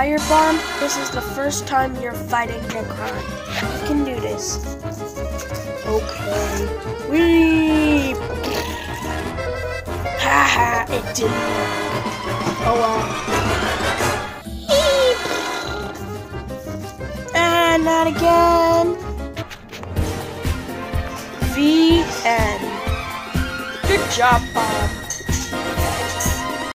Firebomb, this is the first time you're fighting Necron. You can do this. Okay. Weep! Haha, it didn't work. Oh well. And not again. V N. Good job, Bob.